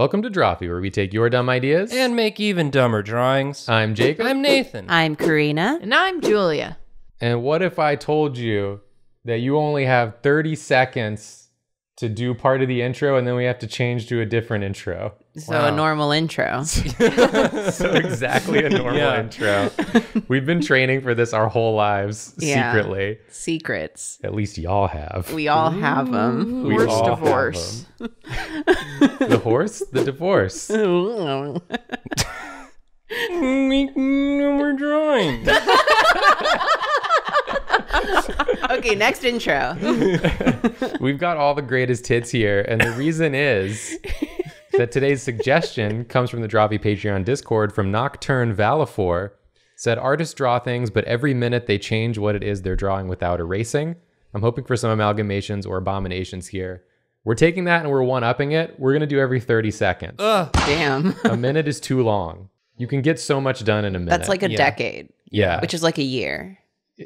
Welcome to Drawfee, where we take your dumb ideas. And make even dumber drawings. I'm Jacob. I'm Nathan. I'm Karina. And I'm Julia. and what if I told you that you only have 30 seconds to do part of the intro and then we have to change to a different intro? So Wow. a normal intro. so exactly a normal Yeah. intro. We've been training for this our whole lives Yeah. secretly. Secrets. At least y'all have. We all have them. We Horse all have divorce. them. the horse? The divorce. Make number drawings. okay, next intro. We've got all the greatest hits here, and the reason is that today's suggestion comes from the Drawfee Patreon Discord from Nocturne Valafor. Said artists draw things, but every minute they change what it is they're drawing without erasing. I'm hoping for some amalgamations or abominations here. We're taking that and we're one upping it. We're gonna do every 30 seconds. Ugh. Damn. a minute is too long. You can get so much done in a minute. That's like a Yeah. decade, yeah, which is like a year.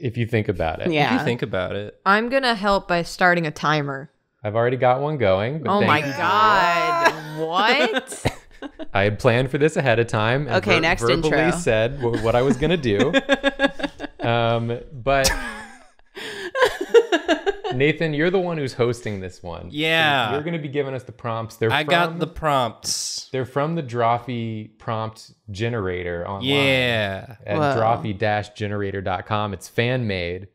If you think about it. If Yeah. you think about it. I'm going to help by starting a timer. I've already got one going. But Oh my thank- God. what? I had planned for this ahead of time. And Okay, next verbally intro. said wh- what I was gonna do. um, but Nathan, you're the one who's hosting this one. So Yeah. you're gonna be giving us the prompts. They're I from, got the prompts. They're from the Drawfee prompt generator online. Yeah. At Whoa. drawfee-generator.com. It's fan made.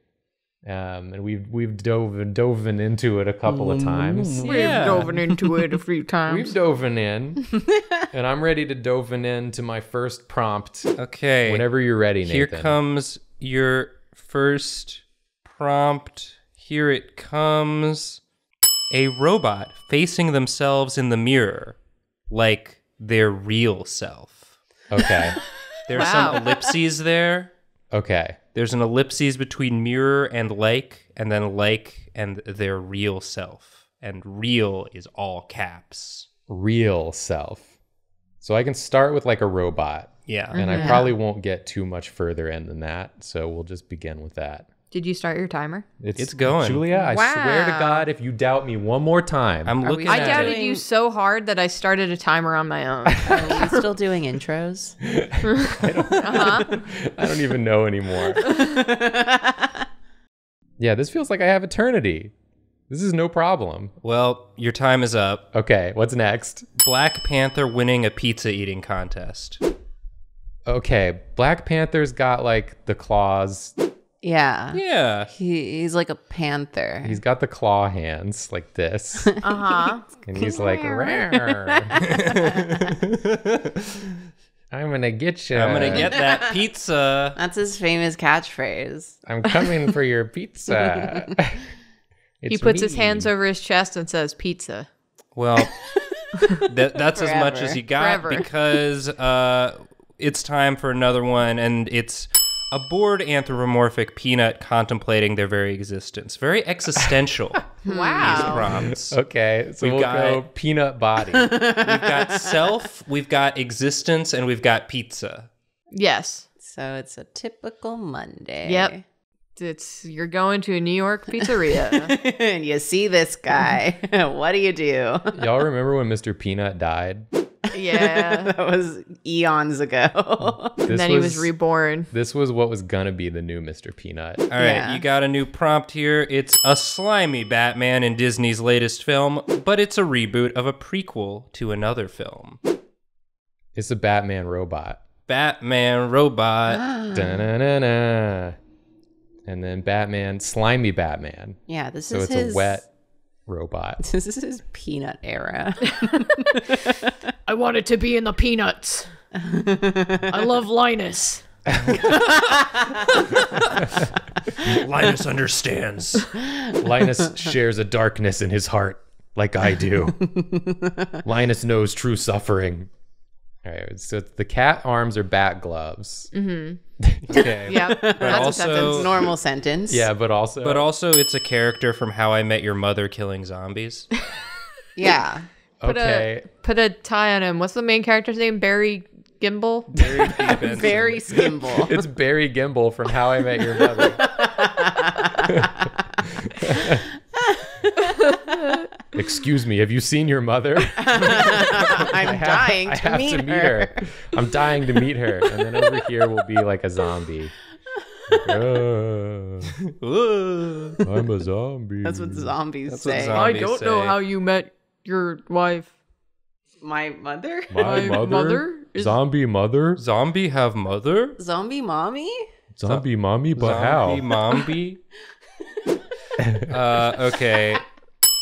Um, and we've we've dove dove into it a couple of times. Yeah. We've dove into it a few times. We've times. dove in, and I'm ready to dove in to my first prompt. Okay. Whenever you're ready, Nathan. Here comes your first prompt. Here it comes. A robot facing themselves in the mirror like their real self. Okay. There's Wow. some ellipses there. Okay. There's an ellipses between mirror and like, and then like and their real self. And real is all caps. Real self. So I can start with like a robot, Yeah. and I mm-hmm. probably won't get too much further in than that. So we'll just begin with that. Did you start your timer? It's going. Julia, I swear to God, if you doubt me one more time, I'm Are we looking Is I doubted it. you so hard that I started a timer on my own. Are we still doing intros? I don't even know anymore. Uh-huh. yeah, this feels like I have eternity. This is no problem. Well, your time is up. Okay, what's next? Black Panther winning a pizza eating contest. Okay, Black Panther's got like the claws. Yeah. Yeah. He, he's like a panther. He's got the claw hands like this. Uh huh. And he's like, "Rawr." I'm gonna get you. I'm going to get that pizza. That's his famous catchphrase. I'm coming for your pizza. He It's puts his hands over his chest and says, Pizza. Well, that, that's as much as he got Forever. because uh, it's time for another one, and it's a bored anthropomorphic peanut contemplating their very existence. Very existential. Hmm. wow. These Wow. prompts. Okay, so We've we'll got- go peanut body. We've got self, we've got existence, and we've got pizza. Yes. So it's a typical Monday. Yep. It's you're going to a New York pizzeria. and you see this guy. what do you do? Y'all remember when Mr. Peanut died? Yeah. that was eons ago. This And then he was reborn. This was what was gonna be the new Mr. Peanut. All right, Yeah. you got a new prompt here. It's a slimy Batman in Disney's latest film, but it's a reboot of a prequel to another film. It's a Batman robot. Batman robot. And then Batman, slimy Batman. yeah, this So is it's his a wet robot. This is his peanut era. I wanted to be in the peanuts. I love Linus. Linus understands. Linus shares a darkness in his heart, like I do. Linus knows true suffering. All right, so the cat arms are bat gloves. Mm-hmm. Okay. Yep. That's a sentence. Normal sentence. Yeah, but also, But also, it's a character from How I Met Your Mother killing zombies. Yeah. Put okay. a put a tie on him. What's the main character's name? Barry Gimbal. Barry, deep into- Very skimble. It's Barry Gimble from How I Met Your Mother. Excuse me, have you seen your mother? I'm dying I to, have meet, to meet her. her. I'm dying to meet her. And then over here will be like a zombie. Like, "Uh, I'm a zombie. That's what zombies That's what say. zom- I don't know how you met your wife. My mother? My My mother? mother is- Zombie mother? Zombie have mother? Zombie mommy? Zombie mommy, but Zombie how? mommy? uh, okay.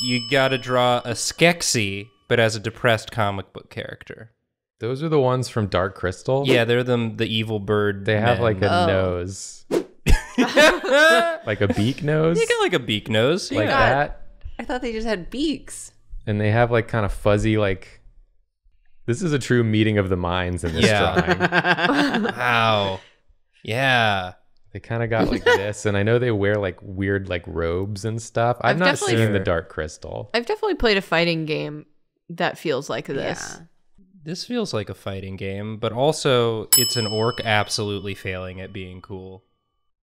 You gotta draw a Skeksis, but as a depressed comic book character. Those are the ones from Dark Crystal? Yeah, they're the the evil bird. They have like a Oh. nose. they Like a beak nose? You got like a beak nose. like yeah. that. I thought they just had beaks. And they have like kind of fuzzy, like. This is a true meeting of the minds in this Yeah. drawing. Wow. Yeah. They kind of got like this, and I know they wear like weird like robes and stuff. I've, I've not definitely- seen the Dark Crystal. I've definitely played a fighting game that feels like this. Yeah. This feels like a fighting game, but also it's an orc absolutely failing at being cool.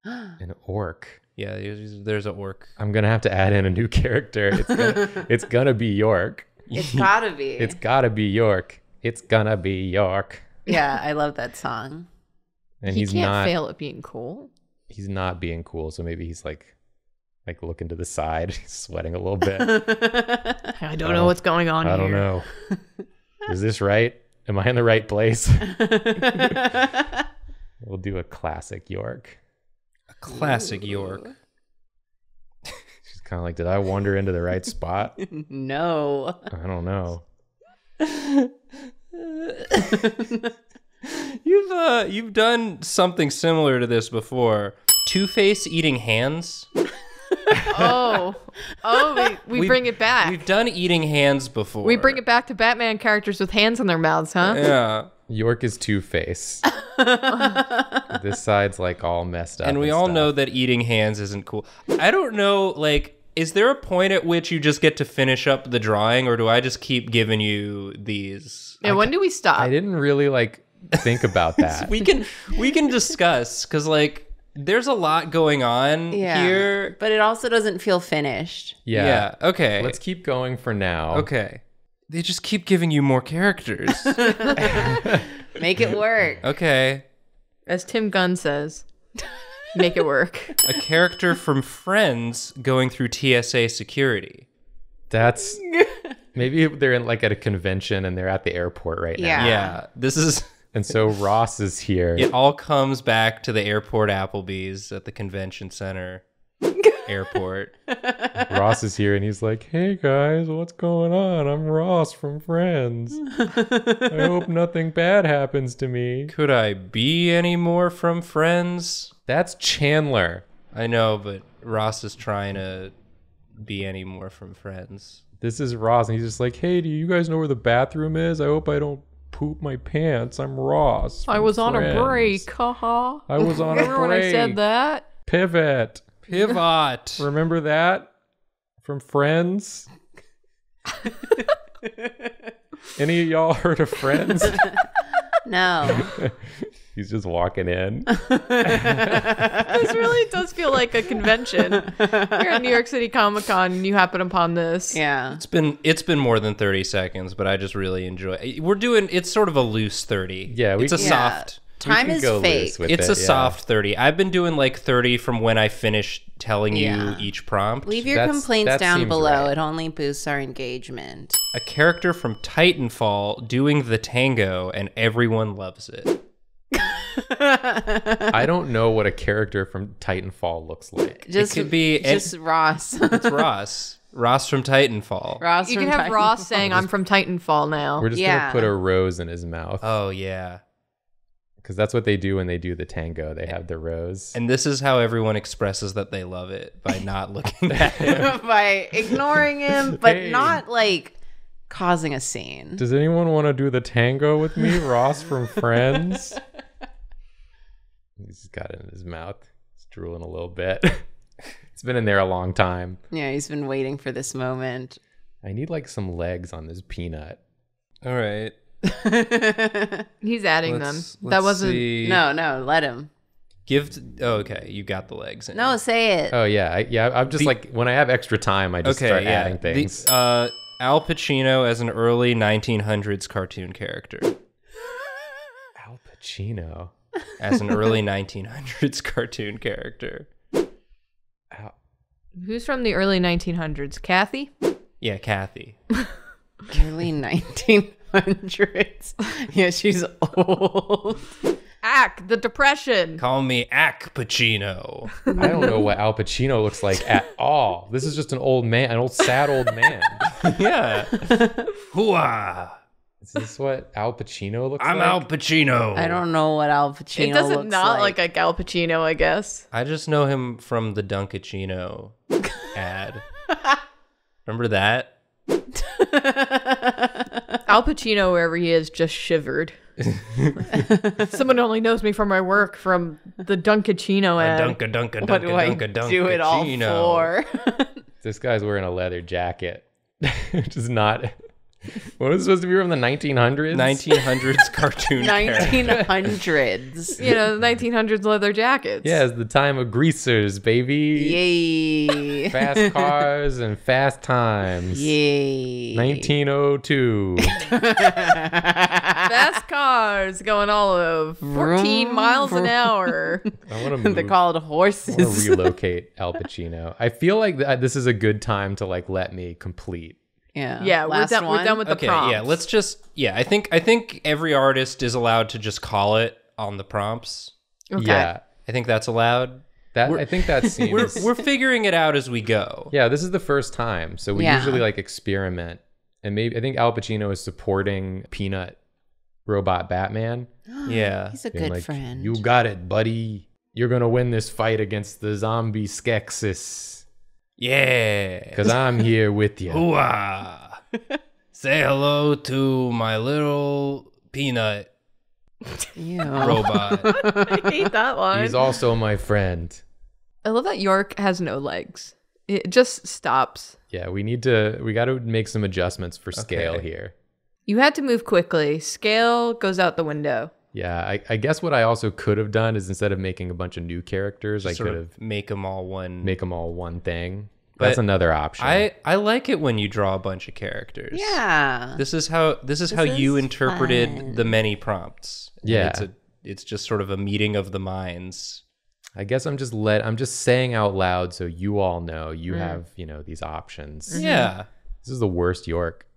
An orc. Yeah, there's, there's an orc. I'm gonna have to add in a new character. It's gonna, it's gonna be York. It's gotta be. It's gotta be York. It's gonna be York. yeah, I love that song. And he he's can't not. fail at being cool. He's not being cool. So maybe he's like, like looking to the side, he's sweating a little bit. I don't know what's going on I here. don't know. Is this right? Am I in the right place? we'll do a classic York. A classic York. She's kind of like, did I wander into the right spot? no. I don't know. You've uh, you've done something similar to this before. Two Face eating hands. Oh, oh, we, we We've- bring it back. We've done eating hands before. We bring it back to Batman characters with hands in their mouths, huh? Yeah. York is Two Face. this side's like all messed up. and we all stuff. know that eating hands isn't cool. I don't know, like, is there a point at which you just get to finish up the drawing, or do I just keep giving you these? Yeah, when do we stop? I didn't really like think about that. We can we can discuss because like there's a lot going on Yeah. here. But it also doesn't feel finished. Yeah. yeah. Okay. Let's keep going for now. okay. They just keep giving you more characters. Make it work. okay. As Tim Gunn says, make it work. A character from Friends going through TSA security. That's maybe they're in like at a convention and they're at the airport right now. Yeah. Yeah. This is And so Ross is here. it all comes back to the airport Applebee's at the convention center airport. Ross is here and he's like, "Hey guys, what's going on? I'm Ross from Friends. I hope nothing bad happens to me." Could I be any more from Friends? That's Chandler. I know, but Ross is trying to be any more from Friends. This is Ross and he's just like, "Hey, do you guys know where the bathroom is? I hope I don't poop my pants. I'm Ross. I from was on a Friends. break, haha. I was on a break. Remember when I said that? Pivot. Pivot. Remember that from Friends? Any of y'all heard of Friends? No. He's just walking in. This really does feel like a convention. You're at New York City Comic Con and you happen upon this. Yeah. It's been it's been more than 30 seconds, but I just really enjoy. We're doing it's sort of a loose 30. Yeah, we it's a Yeah. soft. Time is go fake. It's it, a yeah. soft 30. I've been doing like 30 from when I finished telling Yeah. you each prompt. Leave your That's- complaints that down below. right. It only boosts our engagement. a character from Titanfall doing the tango and everyone loves it. I don't know what a character from Titanfall looks like. Just could be an- just Ross. It's Ross. Ross from Titanfall. Ross. You from can have Titanfall. Ross saying, I'm from Titanfall now. We're just Yeah. gonna put a rose in his mouth Oh yeah. Because that's what they do when they do the tango. They have the rose. And this is how everyone expresses that they love it by not looking at him. by ignoring him, but Hey. not like causing a scene. Does anyone want to do the tango with me, Ross from Friends? He's got it in his mouth. He's drooling a little bit. it's been in there a long time. Yeah, he's been waiting for this moment. I need like some legs on this peanut. All right. He's adding Let's, them. That let's wasn't. see. No, no, let him. Give. oh, okay, you got the legs. In. No, say it. Oh yeah, I, yeah. I'm just The- like when I have extra time, I just Okay, start yeah. adding The- things. uh, Al Pacino as an early 1900s cartoon character. Al Pacino. As an early 1900s cartoon character. Al- Who's from the early 1900s? Kathy? Yeah, Kathy. Early 1900s. yeah, she's old. Ack, the Depression. Call me Ack Pacino. I don't know what Al Pacino looks like at all. This is just an old man, an old sad old man. yeah. Hooah! Is this what Al Pacino looks like? I'm like? Al Pacino. I don't know what Al Pacino It doesn't looks not like. like. a Al Pacino, I guess. I just know him from the Dunkaccino ad. Remember that? Al Pacino, wherever he is, just shivered. Someone only knows me from my work from the Dunkaccino ad. Dunka Dunka Dunka do I Dunka Dunka do it all for? This guy's wearing a leather jacket, which is not. What was it supposed to be from the 1900s? 1900s cartoon character. 1900s. you know, the 1900s leather jackets. Yeah, it's the time of greasers, baby. Yay. Fast cars and fast times. Yay. 1902. Fast cars going all of 14 Vroom, miles an hour. I want to move. They're called horses. to relocate Al Pacino. I feel like th- this is a good time to like let me complete. Yeah. Yeah, we're Last done, we're one? done with the Okay, prompts. yeah, let's just yeah, I think I think every artist is allowed to just call it on the prompts. Okay. Yeah, I think that's allowed. that I think that seems. We're we're figuring it out as we go. yeah, this is the first time, so we Yeah. usually like experiment, and maybe I think Al Pacino is supporting Peanut Robot Batman. Yeah. He's a good like, friend. You got it, buddy. You're gonna win this fight against the zombie Skeksis, Yeah. cause I'm here with you. Hooah. Say hello to my little peanut robot. I hate that one. He's also my friend. I love that York has no legs. It just stops. Yeah, we need to. We got to make some adjustments for scale Okay. here. You had to move quickly. Scale goes out the window. Yeah, I, I guess what I also could have done is instead of making a bunch of new characters, I could have make them all one. make them all one thing. But That's another option. I I like it when you draw a bunch of characters. Yeah. This is how this is how you interpreted fun. the many prompts. Yeah. It's a it's just sort of a meeting of the minds. I guess I'm just let I'm just saying out loud so you all know you mm. have you know these options. Yeah. Mm-hmm. This is the worst York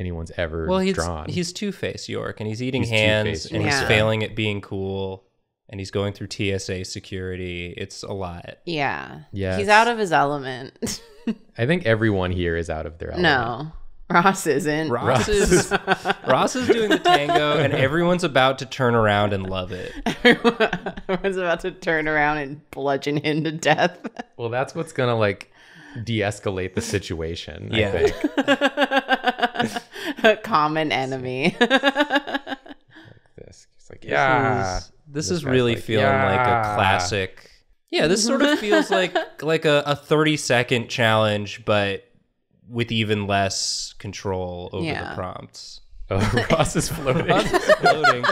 anyone's ever Well, he's drawn. he's Two Face York, and he's eating He's hands, and he's Yeah. failing at being cool, and he's going through TSA security. It's a lot. Yeah. Yeah. He's out of his element. I think everyone here is out of their element. no. Ross isn't. Ross is Ross is doing the tango, and everyone's about to turn around and love it. Everyone's about to turn around and bludgeon him to death. Well, that's what's gonna like de-escalate the situation. Yeah. I think. A common enemy. This. It's like yeah. This is, this This is really like, feeling like a classic. Yeah, this sort of feels like like a, a 30 second challenge, but with even less control over Yeah. the prompts. Oh, Ross is floating. Ross is floating.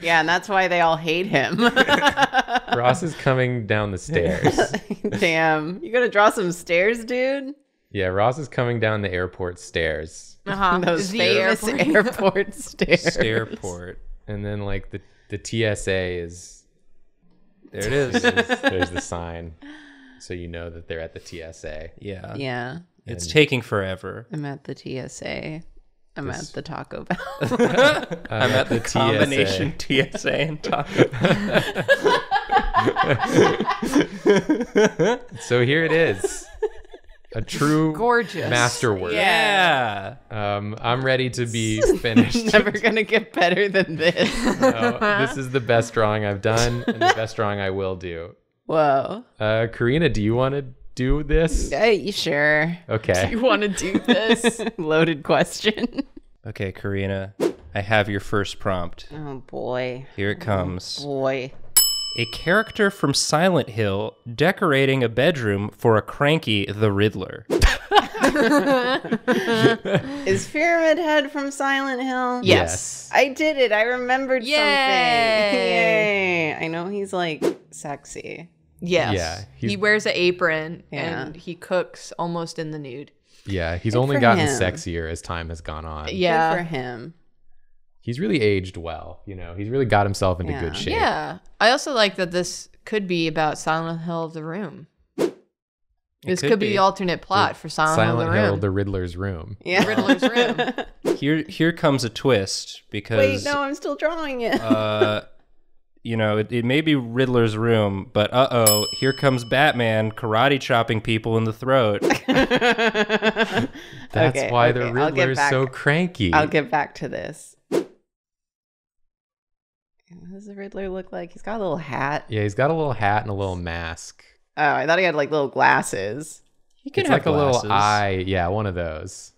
yeah, and that's why they all hate him. Ross is coming down the stairs. Damn. You gonna draw some stairs, dude? Yeah, Ross is coming down the airport stairs, Uh-huh. Those The famous airport. airport, stairs. Stareport. and then like the the TSA is There it is. there's, there's the sign, so you know that they're at the TSA. Yeah. Yeah. It's taking forever. I'm at the TSA. I'm This- at the Taco Bell. I'm at the combination TSA and Taco. Bell. So here it is, a true Gorgeous. masterwork. Yeah. Um, I'm ready to be finished. Never gonna get better than this. No, this is the best drawing I've done, and the best drawing I will do. Whoa. Uh, Karina, do you want to do this? Hey, sure. Okay. You want to do this? Loaded question. Okay, Karina, I have your first prompt. Oh boy. Here it comes. Boy. A character from Silent Hill decorating a bedroom for a cranky the Riddler. Is Pyramid Head from Silent Hill? Yes. I did it. I remembered Yay. something. Yay. I know he's like sexy. Yes. Yeah, he wears an apron Yeah. and he cooks almost in the nude. Yeah, he's Good only gotten him. sexier as time has gone on. Yeah. Good for him. He's really aged well. You know, he's really got himself into Yeah. good shape. Yeah. I also like that this could be about Silent Hill of the Room. This could, could be be. the alternate plot for Silent, Silent Hill the Hill, Room. the Riddler's room. Yeah. Riddler's room. Here, here comes a twist because Wait, no, I'm still drawing it. uh, you know, it, it may be Riddler's room, but uh oh, here comes Batman karate chopping people in the throat. That's Okay, why okay, the I'll get Riddler's so cranky. I'll get back to this. What does the Riddler look like? He's got a little hat. yeah, he's got a little hat and a little mask. Oh, I thought he had like little glasses. He can It's have like a little eye. Yeah, one of those.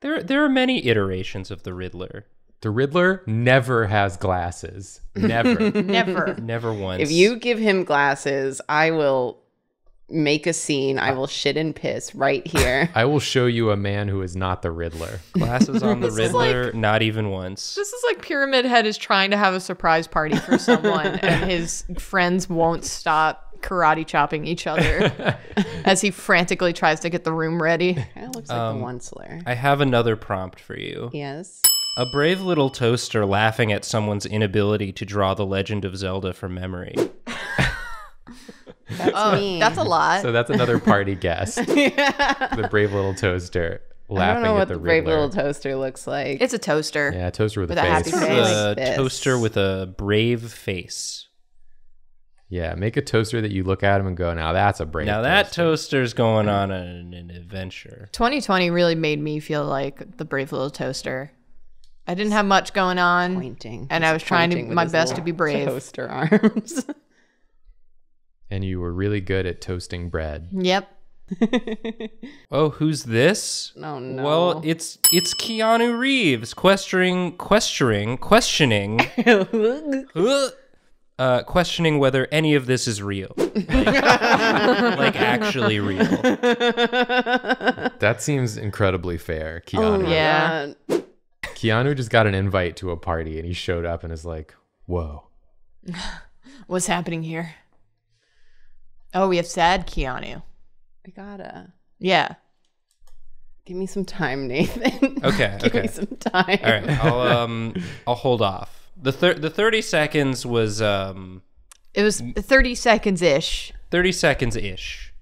There, there are many iterations of the Riddler. The Riddler never has glasses. Never. Never. Never once. If you give him glasses, I will make a scene. I will shit and piss right here. I will show you a man who is not the Riddler. glasses on the This is like- Riddler, not even once. This is like Pyramid Head is trying to have a surprise party for someone, and his friends won't stop karate chopping each other as he frantically tries to get the room ready. kind of looks like Um, the Onceler. I have another prompt for you. Yes. A brave little toaster laughing at someone's inability to draw the Legend of Zelda from memory. That's Oh, me. that's a lot. So that's another party guest. The brave little toaster I laughing don't know at what the the brave little toaster looks like. it's a toaster. yeah, a toaster with, With a a face. happy This face. a Like toaster with a brave face. Yeah, make a toaster that you look at him and go, "Now that's a brave." now that toaster." toaster's going on an, an adventure. 2020 really made me feel like the brave little toaster. I didn't have much going on. pointing. And He's I was trying to- my best little to be brave. Toaster arms. and you were really good at toasting bread. Yep. Oh, who's this? Oh, no. Well, it's it's Keanu Reeves questioning questioning questioning uh, questioning whether any of this is real, like, like actually real. That seems incredibly fair, Keanu. Oh, Yeah. Keanu just got an invite to a party and he showed up and is like, "Whoa." What's happening here? Oh, we have sad Keanu. We gotta Yeah. give me some time, Nathan. Okay, give okay. me some time. All right, I'll um I'll hold off. The thir- the thirty seconds was um It was 30 seconds ish. thirty seconds ish.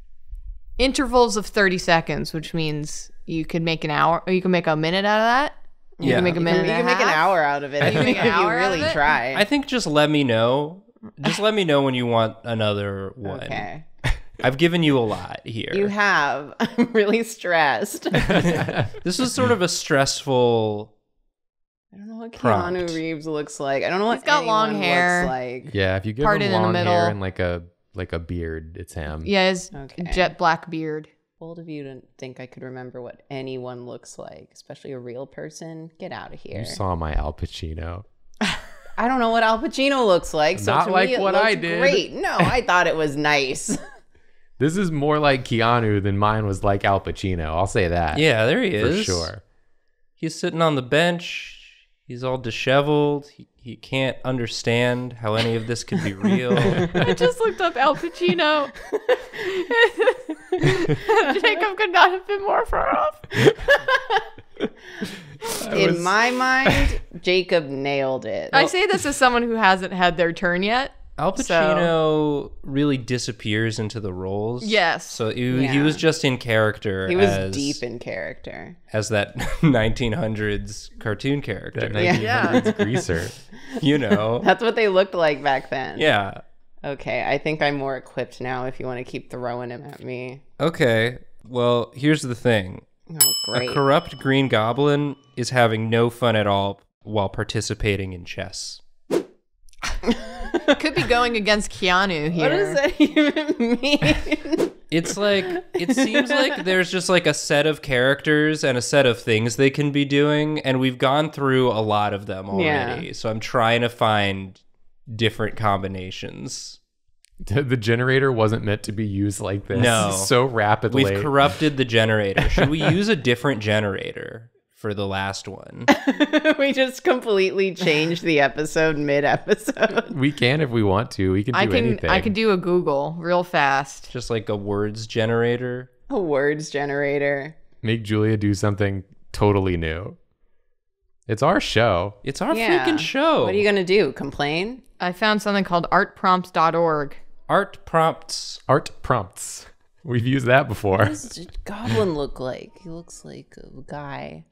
Intervals of 30 seconds, which means you could make an hour or you can make a minute out of that. You Yeah. can make a You minute can, you and can a make an hour out of it. I if think- you An hour out really try. I think just let me know. Just let me know when you want another one. okay. I've given you a lot here. You have. I'm really stressed. This is sort of a stressful. I don't know what Prompt. Keanu Reeves looks like. I don't know what He's got long hair. Looks like. Yeah, if you give Parted him in the long middle. hair and like a like a beard, it's him. Yeah, his Okay. jet black beard. Bold of you to think I could remember what anyone looks like, especially a real person. Get out of here. You saw my Al Pacino. I don't know what Al Pacino looks like. So Not to like me, it what I did. Great. No, I thought it was nice. This is more like Keanu than mine was like Al Pacino. I'll say that. Yeah, there he is. for is. sure. He's sitting on the bench. He's all disheveled. He, he can't understand how any of this could be real. I just looked up Al Pacino. Jacob could not have been more far off. In my mind, Jacob nailed it. I say this as someone who hasn't had their turn yet. Al So- Pacino really disappears into the roles. Yes. So he, he was just in character. he was as, deep in character. as that 1900s cartoon character. That Yeah. 1900s greaser. you know. That's what they looked like back then. yeah. Okay, I think I'm more equipped now if you want to keep throwing him at me. Okay. Well, here's the thing. Oh, great. A corrupt green goblin is having no fun at all while participating in chess. Could be going against Keanu here. what does that even mean? It's like it seems like there's just like a set of characters and a set of things they can be doing and we've gone through a lot of them already. Yeah. So I'm trying to find different combinations. The generator wasn't meant to be used like this. No. so rapidly. We've corrupted the generator. Should we use a different generator for the last one? we just completely changed the episode mid episode. we can if we want to. We can do I can anything. I can do a Google real fast. Just like a words generator? A words generator. Make Julia do something totally new. It's our show. It's our Yeah. freaking show. What are you gonna do? Complain? I found something called artprompts.org. Art prompts. Art prompts. We've used that before. What does goblin look like? He looks like a guy.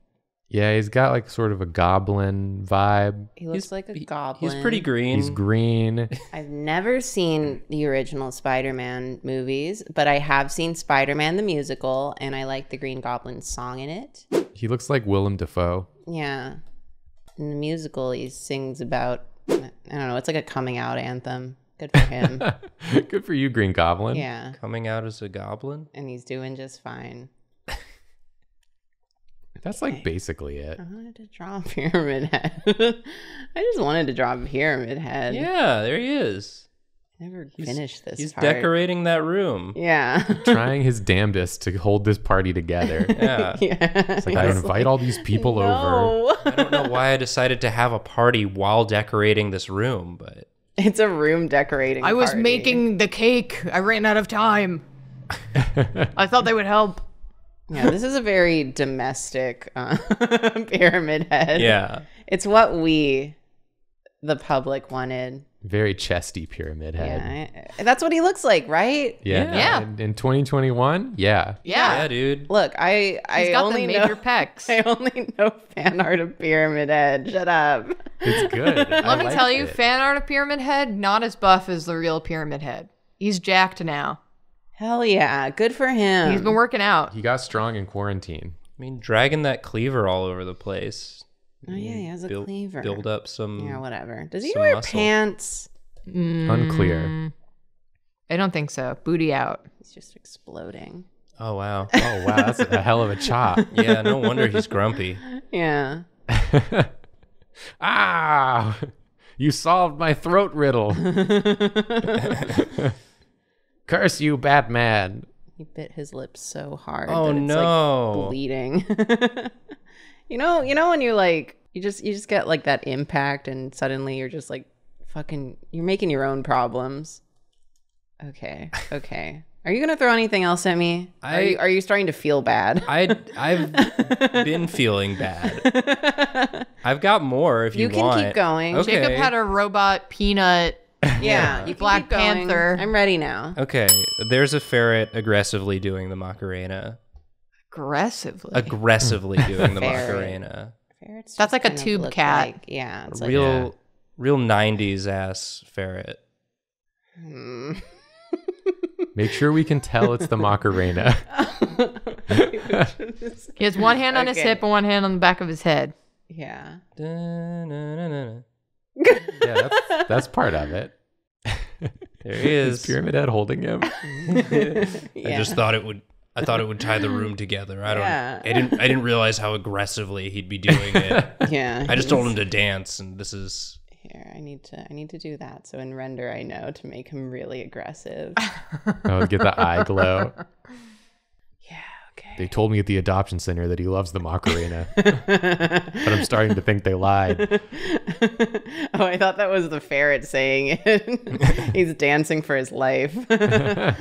Yeah, he's got like sort of a goblin vibe. He looks He's- like a he- goblin. He's pretty green. He's green. I've never seen the original Spider-Man movies, but I have seen Spider-Man the musical, and I like the Green Goblin song in it. he looks like Willem Dafoe. Yeah. In the musical, he sings about I don't know. It's like a coming out anthem. Good for him. Good for you, Green Goblin. yeah, Coming out as a goblin? and he's doing just fine. That's like basically it. I wanted to draw a pyramid head. I just wanted to draw a pyramid head. Yeah, there he is. I never finished this. He's part. decorating that room. Yeah. Trying his damnedest to hold this party together. Yeah. yeah. It's like I invite all these people over. I don't know why I decided to have a party while decorating this room, but It's a room decorating. I was party. making the cake. I ran out of time. I thought they would help. Yeah, this is a very domestic uh, pyramid head. yeah. It's what we, the public, wanted. Very chesty pyramid head. Yeah, I- that's what he looks like, right? Yeah. Yeah. In, in 2021, yeah. Yeah. Yeah, dude. Look, I He's I got only the know major pecs. I only know fan art of Pyramid Head. Shut up. It's good. Let me tell you, fan art of Pyramid Head, not as buff as the real Pyramid Head. He's jacked now. Hell yeah, good for him. He's been working out. He got strong in quarantine. I mean, dragging that cleaver all over the place. oh yeah, he has a Build, cleaver. build up some. Yeah, whatever. Does he some wear muscle. pants? Unclear. I don't think so. Booty out. He's just exploding. Oh, wow. Oh, wow. That's a hell of a chop. yeah, no wonder he's grumpy. Yeah. ah! You solved my throat riddle. Curse you, Batman. He bit his lips so hard. Oh, that it's no. Like bleeding. you know, you know when you like you just you just get like that impact and suddenly you're just like fucking you're making your own problems. Okay. Okay. Are you gonna throw anything else at me? are, you, are you starting to feel bad? I I've been feeling bad. I've got more if you, You can want. keep going. Okay. Jacob had a robot peanut. Yeah, you can Black keep going. Panther. I'm ready now. Okay, there's a ferret aggressively doing the Macarena. Aggressively. Aggressively doing the Ferret. Macarena. Ferrets That's just like a kind of tube look cat. like- yeah, it's like real, Yeah. real '90s ass ferret. hmm. Make sure we can tell it's the Macarena. he has one hand on his Okay. hip and one hand on the back of his head. yeah. Da-na-na-na-na. yeah, that's, that's part of it. There he Is is. Pyramid Head holding him? I just thought it would. I thought it would tie the room together. I don't. Yeah. I didn't. I didn't realize how aggressively he'd be doing it. Yeah. I just told him to dance, and this is. Here, I need to I need to do that. So in render I know to make him really aggressive. Oh, get the eye glow. Yeah, okay. They told me at the adoption center that he loves the Macarena, but I'm starting to think they lied. oh, I thought that was the ferret saying it. He's dancing for his life. I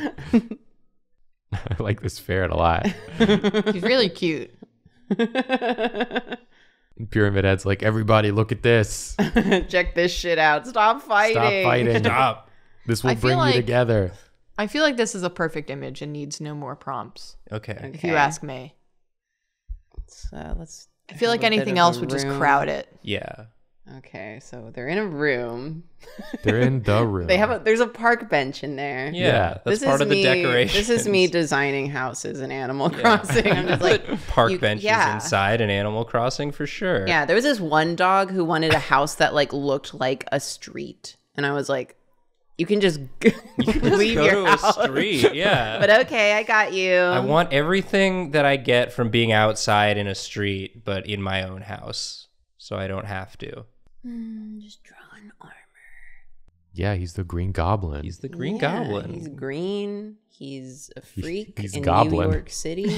like this ferret a lot. He's really cute. And Pyramid Head's like, everybody, look at this. Check this shit out. Stop fighting. Stop fighting. Stop. This will I feel bring like- you together. I feel like this is a perfect image and needs no more prompts, Okay. if you Okay. ask me. Let's, uh, let's I feel like a bit anything a else would just room. crowd it. Yeah. Okay, so they're in a room. They're in the room. They have a there's a park bench in there. Yeah. Yeah. That's this part is of the me, decoration. This is me designing houses in Animal Crossing. I'm just like Park you- benches yeah. inside an Animal Crossing for sure. Yeah, there was this one dog who wanted a house that like looked like a street, and I was like, "You can just leave Go your to house." a street. Yeah. But okay, I got you. I want everything that I get from being outside in a street, but in my own house, so I don't have to. Hmm, just drawing armor. Yeah, he's the Green Goblin. He's the Green Yeah, Goblin. He's green. He's a freak he's in goblin. New York City.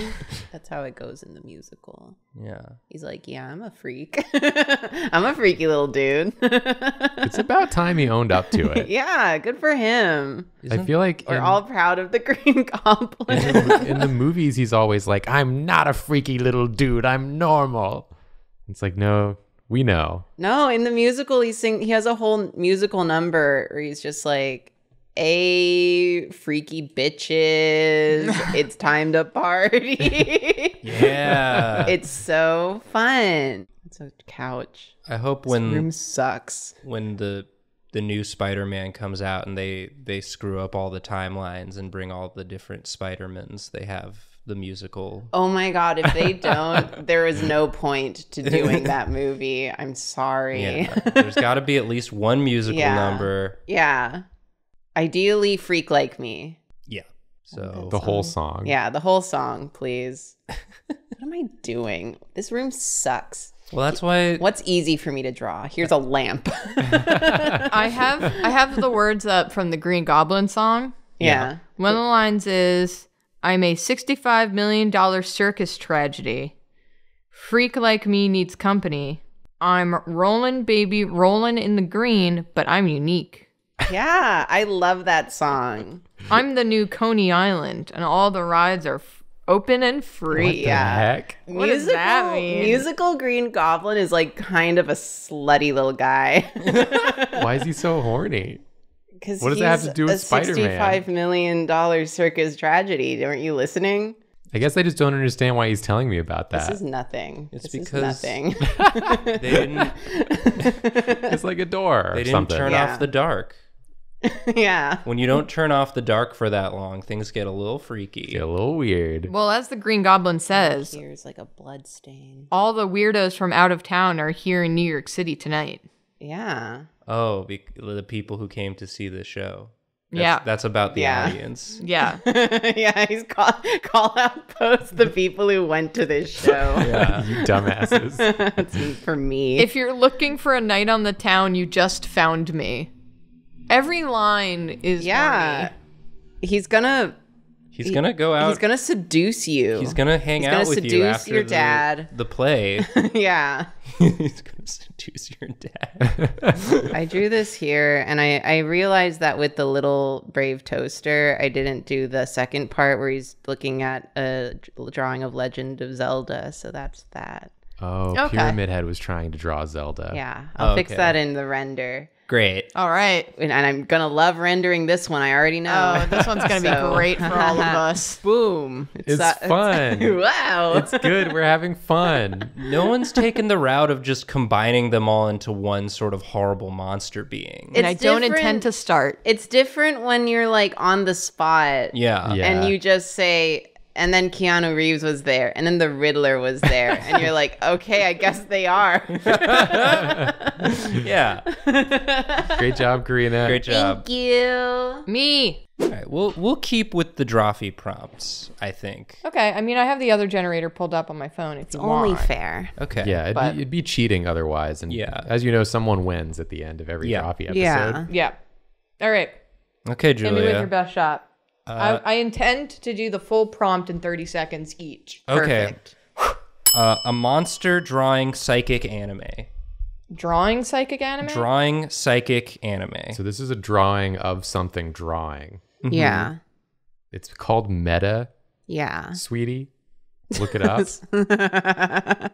That's how it goes in the musical. yeah. He's like, yeah, I'm a freak. I'm a freaky little dude. it's about time he owned up to it. yeah, good for him. I feel like We're in, all proud of the Green Goblin. in, the, in the movies, he's always like, I'm not a freaky little dude. I'm normal. It's like, no, we know. no, in the musical, he sing. He has a whole musical number where he's just like, "Hey, freaky bitches, it's time to party." Yeah. it's so fun. It's a couch. I hope This when room sucks. when the the new Spider-Man comes out and they they screw up all the timelines and bring all the different Spider-Mans, they have the musical. Oh my god, if they don't, there is no point to doing that movie. I'm sorry. Yeah. There's got to be at least one musical Yeah. number. Yeah. Ideally, Freak Like Me. Yeah. So The whole song. Yeah, the whole song, please. what am I doing? This room sucks. well, that's why What's easy for me to draw? Here's a lamp. I have I have the words up from the Green Goblin song. yeah. One of the lines is I'm a $65 million circus tragedy. Freak like me needs company. I'm rolling, baby, rolling in the green, but I'm unique. Yeah, I love that song. I'm the new Coney Island, and all the rides are f- open and free. What the Yeah. heck? What does that mean? Musical Green Goblin is like kind of a slutty little guy. Why is he so horny? Because What does that have to do with a Spider-Man? Sixty-five million dollar circus tragedy. Weren't you listening? I guess I just don't understand why he's telling me about that. This is nothing. It's this is because- nothing. they didn't it's like a door or they didn't something. turn Yeah. off the dark. yeah. When you don't turn off the dark for that long, things get a little freaky. Get a little weird. Well, as the Green Goblin says, Here's like a blood stain. all the weirdos from out of town are here in New York City tonight. Yeah. Oh, be- the people who came to see the show. That's, Yeah. that's about the Yeah. audience. Yeah. yeah, he's call call out post the people who went to this show. Yeah. you dumbasses. That's for me. if you're looking for a night on the town, you just found me. Every line is yeah. horny. He's gonna He's gonna go out. he's gonna seduce you. He's gonna hang He's out gonna with you seduce after your the, dad. the play. yeah. he's gonna seduce your dad. I drew this here and I, I realized that with the little brave toaster, I didn't do the second part where he's looking at a drawing of Legend of Zelda. So that's that. Oh, Okay. Pyramid Head was trying to draw Zelda. Yeah. I'll fix Okay. that in the render. Great. All right. And, and I'm going to love rendering this one. I already know. Oh, this one's going to So- be great for all of us. Boom. It's uh, fun. wow. It's good. We're having fun. No one's taken the route of just combining them all into one sort of horrible monster being. And I don't intend to start. it's different when you're like on the spot yeah. Yeah. and you just say, and then Keanu Reeves was there, and then the Riddler was there, and you're like, okay, I guess they are. Yeah. Great job, Karina. Great job. Thank you. Me. All right, we'll we'll keep with the Drawfee prompts, I think. Okay. I mean, I have the other generator pulled up on my phone if you Only want. fair. Okay. Yeah, it'd, But- be, it'd be cheating otherwise. And Yeah. as you know, someone wins at the end of every Yeah. Drawfee episode. Yeah. Yeah. All right. Okay, Julia. Hit me with your best shot. Uh, I, I intend to do the full prompt in 30 seconds each. Okay. Uh, a monster drawing psychic anime. Drawing psychic anime? Drawing psychic anime. So this is a drawing of something drawing. Yeah. It's called Meta, Yeah. sweetie. Look it up.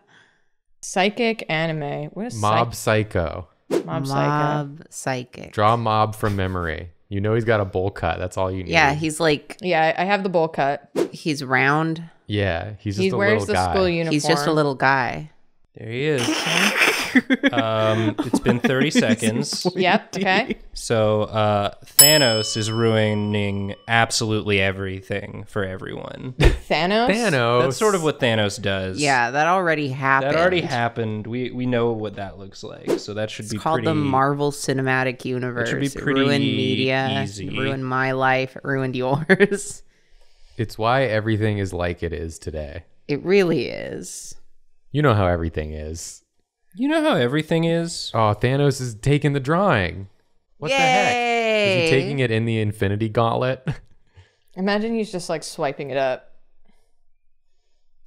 psychic anime. What is Mob psych- Psycho. Mob Psycho? Mob psychic. Draw Mob from memory. You know he's got a bowl cut. That's all you need. Yeah, he's like Yeah, I I have the bowl cut. he's round. yeah. He's just He a wears the guy. school uniform. He's just a little guy. There he is. um, it's been 30 seconds. Yep. Okay. So uh, Thanos is ruining absolutely everything for everyone. Thanos. Thanos. That's sort of what Thanos does. Yeah, that already happened. That already happened. We we know what that looks like. So that should It's be called pretty the Marvel Cinematic Universe. It should be It pretty ruined media. easy. It ruined my life. It ruined yours. It's why everything is like it is today. It really is. You know how everything is. You know how everything is? Oh, Thanos is taking the drawing. What the heck? Is he taking it in the Infinity Gauntlet? Imagine he's just like swiping it up.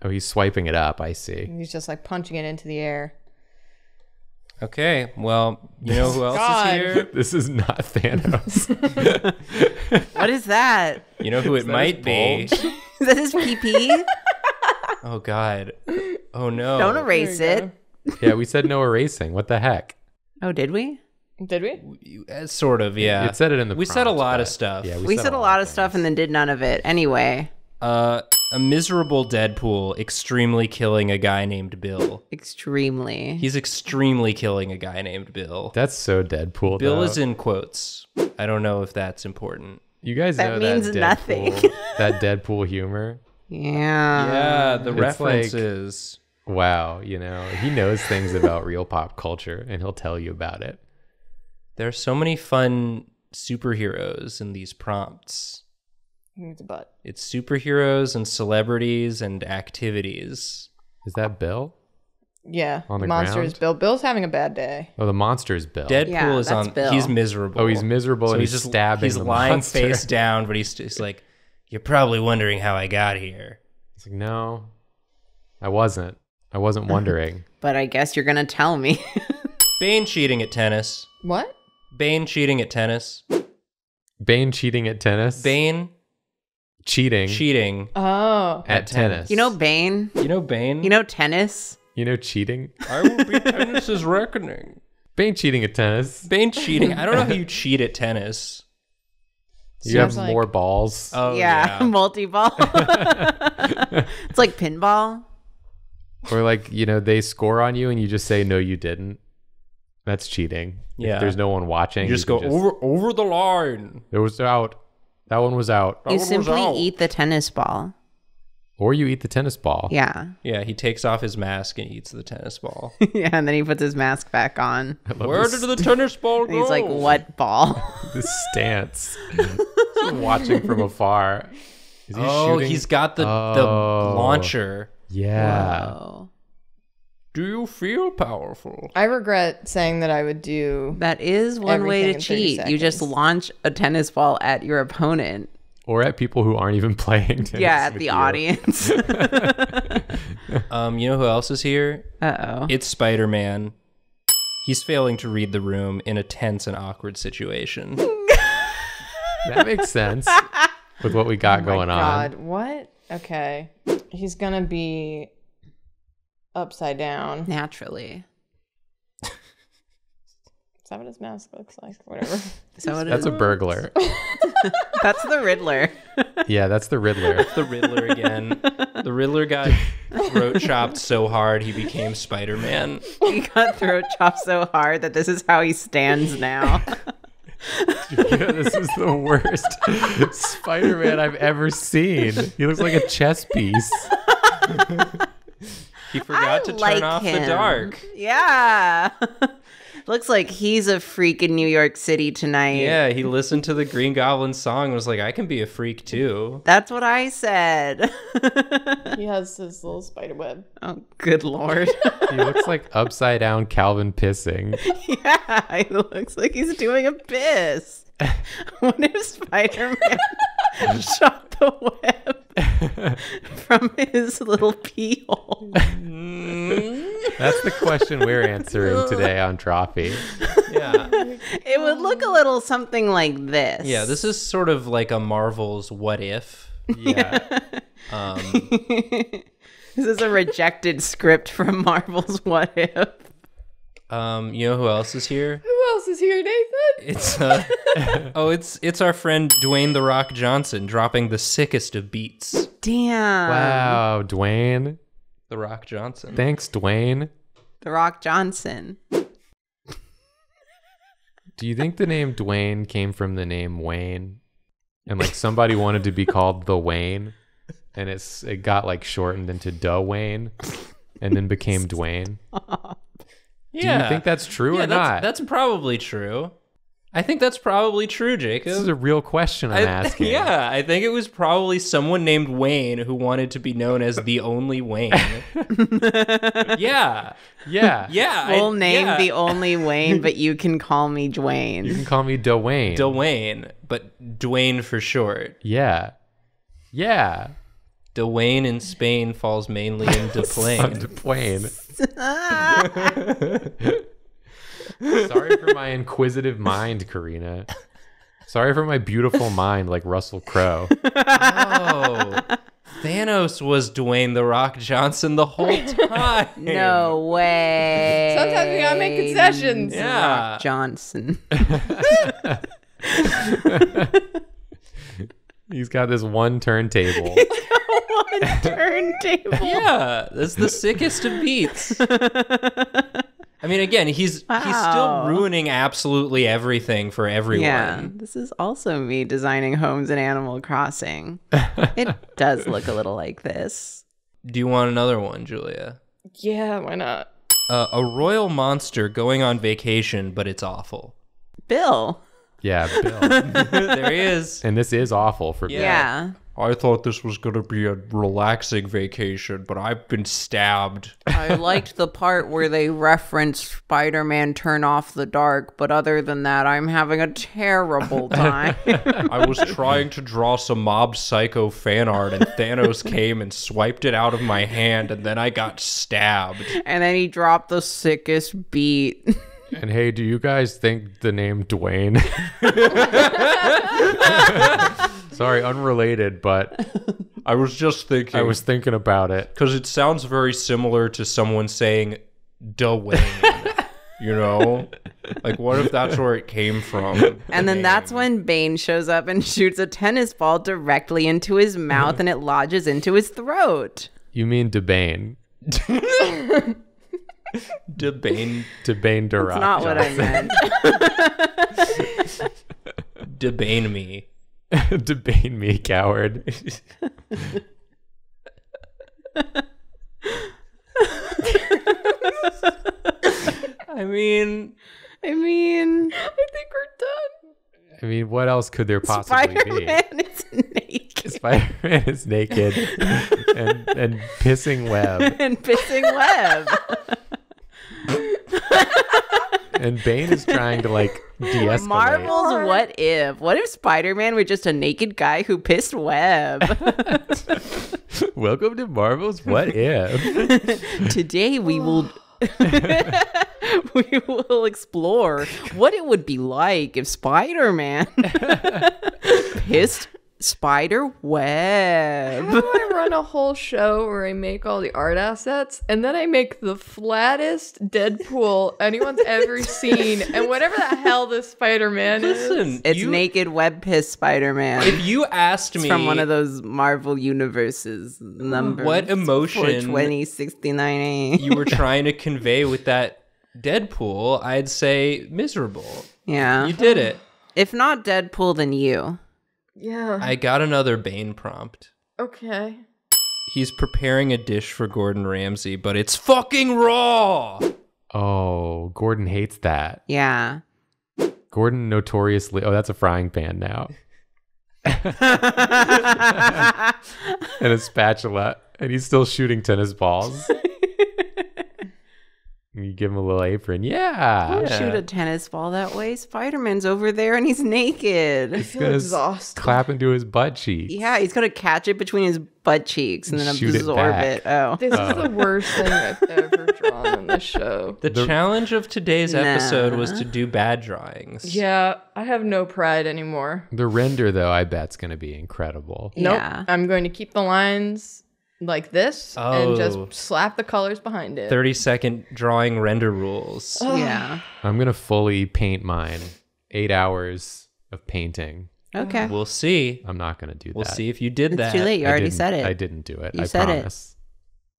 Oh, he's swiping it up. I see. He's just like punching it into the air. Okay, well, you know who else God. is here? This is not Thanos. What is that? You know who it might be. Is that his PP? Oh God. Oh no. Don't erase it. yeah, we said no erasing. What the heck? Oh, did we? Did we? You- uh, Sort of, yeah. It said it in the. We said a prompt, lot of but- stuff. Yeah, We said a lot of stuff and then did none of it. Anyway, Uh, a miserable Deadpool extremely killing a guy named Bill. extremely. He's extremely killing a guy named Bill. That's so Deadpool. Bill though. is in quotes. I don't know if that's important. You guys That know means that nothing. Deadpool, that Deadpool humor. Yeah. yeah, the it's like- references. Wow, you know he knows things about real pop culture, and he'll tell you about it. There are so many fun superheroes in these prompts. It's a butt. It's superheroes and celebrities and activities. Is that Bill? Yeah. On the monsters. ground? Bill. Bill's having a bad day. Oh, the monster's Bill. Deadpool Yeah, is that's on. Bill. He's miserable. Oh, he's miserable So and he's he's just stabbing He's the lying monster. face down, but he's just like, "You're probably wondering how I got here." It's like no, I wasn't. I wasn't wondering. But I guess you're gonna tell me. Bane cheating at tennis. What? Bane cheating at tennis. Bane cheating at tennis. Bane cheating cheating. Oh. at tennis. you know Bane? You know Bane. You know tennis? You know cheating. I will be tennis's reckoning. Bane cheating at tennis. Bane cheating. I don't know how you cheat at tennis. You have like- more balls. Oh yeah, yeah. multi-ball. it's like pinball. Or like, you know, they score on you and you just say no you didn't. That's cheating. If Yeah. there's no one watching. You just can go over over the line. It was out. That one was out. That you simply out. eat the tennis ball. Or you eat the tennis ball. Yeah. Yeah, he takes off his mask and eats the tennis ball. yeah, and then he puts his mask back on. Where this, did the tennis ball go? he's like, "What ball?" this stance. Watching from afar. Is he Oh, shooting? he's got the Oh. the launcher. Yeah. Whoa. Do you feel powerful? I regret saying that I would do. That is one way to Everything in 30 cheat. You just launch a tennis ball at your opponent. Or at people who aren't even playing tennis. yeah, at the you. audience. Um, you know who else is here? uh oh. It's Spider Man. He's failing to read the room in a tense and awkward situation. That makes sense with what we got going on. God, what? Okay. He's gonna be upside down. Naturally. Is that what his mask looks like? Whatever. Is that what it That's a burglar. That's the Riddler. yeah, that's the Riddler. the Riddler again. The Riddler got throat chopped so hard he became Spider Man. he got throat chopped so hard that this is how he stands now. Yeah, this is the worst Spider-Man I've ever seen. He looks like a chess piece. He forgot to turn like off the dark. Yeah. Looks like he's a freak in New York City tonight. Yeah, he listened to the Green Goblin song and was like, I can be a freak too. That's what I said. he has his little spider web. oh, good lord. He looks like upside down Calvin pissing. yeah, he looks like he's doing a piss. what if Spider Man shot the web from his little pee hole? Mm. That's the question we're answering today on Drawfee. Yeah. It would look a little something like this. Yeah, this is sort of like a Marvel's What If. Yeah. Um, This is a rejected script from Marvel's What If. um, you know who else is here? Who else is here, Nathan? It's uh, oh, it's it's our friend Dwayne the Rock Johnson dropping the sickest of beats. Damn. Wow, Dwayne. The Rock Johnson. Thanks, Dwayne. The Rock Johnson. Do you think the name Dwayne came from the name Wayne? And like somebody wanted to be called the Wayne and it's it got like shortened into Dwayne and then became Dwayne. yeah. Do you think that's true yeah, or that's, not? That's probably true. I think that's probably true, Jacob. This is a real question I'm I- asking. yeah, I think it was probably someone named Wayne who wanted to be known as the only Wayne. yeah, Yeah. yeah. I- Full name, yeah. the only Wayne, but you can call me Dwayne. You can call me Dwayne. Dwayne, but Dwayne for short. yeah. Yeah. Dwayne in Spain falls mainly into I'm plain. Dwayne. Sorry for my inquisitive mind, Karina. Sorry for my beautiful mind like Russell Crowe. oh, Thanos was Dwayne the Rock Johnson the whole time. No way. Sometimes we gotta make concessions. Yeah. Rock Johnson. He's got this one turntable. One turntable. Yeah, that's the sickest of beats. I mean, again, he's he's still ruining absolutely everything for everyone. Yeah, this is also me designing homes in Animal Crossing. it does look a little like this. Do you want another one, Julia? Yeah, why not? Uh, a royal monster going on vacation, but it's awful. Bill. Yeah, Bill. there he is. And this is awful for Yeah. Yeah. I thought this was gonna be a relaxing vacation, but I've been stabbed. I liked the part where they referenced Spider Man Turn Off the Dark, but other than that, I'm having a terrible time. I was trying to draw some mob psycho fan art, and Thanos came and swiped it out of my hand, and then I got stabbed. and then he dropped the sickest beat. And hey, do you guys think the name Dwayne? Sorry, unrelated, but I was just thinking. I was thinking about it. because it sounds very similar to someone saying Dwayne. you know, like what if that's where it came from? And then that's when Bane shows up and shoots a tennis ball directly into his mouth and it lodges into his throat. You mean Debane. Debane, Debane Duroc. That's not what I meant. debane me. Debane me, coward. I mean, I mean, I think we're done. I mean, what else could there possibly Spider be? Man is naked Spider-Man is naked and, and pissing web, and pissing web. and Bane is trying to like de-escalate. Marvel's What If? What if Spider Man were just a naked guy who pissed web? Welcome to Marvel's What If. Today we will. we will explore what it would be like if Spider Man pissed spider web. How do I run a whole show where I make all the art assets and then I make the flattest Deadpool anyone's ever seen and whatever the hell this Spider Man is? listen, It's you, naked web piss Spider Man. If you asked me from one of those Marvel universes number What emotion- 42069 you were trying to convey with that Deadpool, I'd say miserable. Yeah. You did it. If not Deadpool, then you. Yeah. I got another Bane prompt. okay. He's preparing a dish for Gordon Ramsay, but it's fucking raw. Oh, Gordon hates that. Yeah. Gordon notoriously. Oh, that's a frying pan now. and a spatula, and he's still shooting tennis balls. you give him a little apron. Yeah. Don't shoot a tennis ball that way. Spider Man's over there and he's naked. He's feel gonna exhausted. clap into his butt cheeks. Yeah, he's gonna catch it between his butt cheeks and then Shoot absorb back. it. Oh. This is the oh. worst thing I've ever drawn on this show. The, The- challenge of today's episode was to do bad drawings. Yeah, I have no pride anymore. The render, though, I bet's gonna be incredible. Nope. Yeah. I'm going to keep the lines like this and Oh. just slap the colors behind it. 30 second drawing render rules. Yeah. I'm gonna fully paint mine. Eight hours of painting. Okay. We'll see. I'm not gonna do that. We'll see if you did It's that. too late. You I already said it. I didn't do it. You I said it.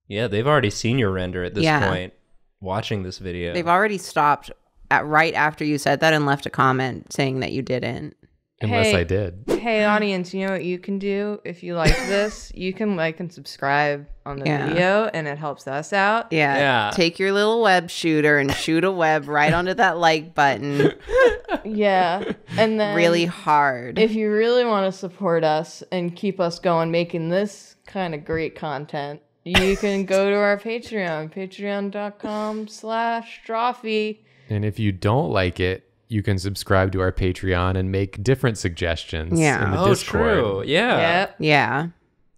Yeah, they've already seen your render at this Yeah. point. Watching this video. They've already stopped at right after you said that and left a comment saying that you didn't. Unless Hey. I did. Hey, audience, you know what you can do if you like this? You can like and subscribe on the Yeah. video, and it helps us out. Yeah. Yeah. Take your little web shooter and shoot a web right onto that like button Yeah. And then really hard. if you really want to support us and keep us going making this kind of great content, you can go to our Patreon, patreon.com slash Drawfee. And if you don't like it, you can subscribe to our Patreon and make different suggestions Yeah. in the Oh, Discord. true. Yeah. Yep. yeah.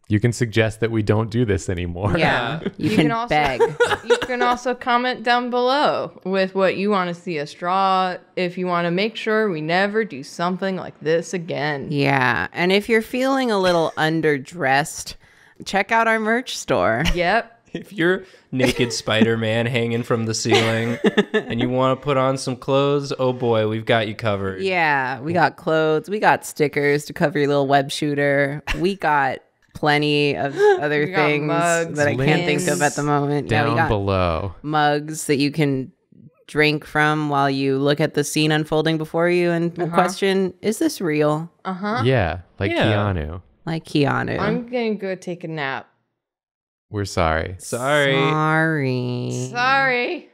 You can suggest that we don't do this anymore. Yeah. You, You can, can also- beg. you can also comment down below with what you want to see us draw if you want to make sure we never do something like this again. yeah. And if you're feeling a little underdressed, check out our merch store. Yep. If you're naked Spider Man hanging from the ceiling and you want to put on some clothes, oh boy, we've got you covered. Yeah, we got clothes, we got stickers to cover your little web shooter. We got plenty of other things mugs, that I can't think of at the moment. yeah, we Down got below. mugs that you can drink from while you look at the scene unfolding before you and question, is this real? Uh huh. Yeah, like Yeah. Keanu. Like Keanu. I'm going to go take a nap. We're sorry. Sorry. Sorry. Sorry.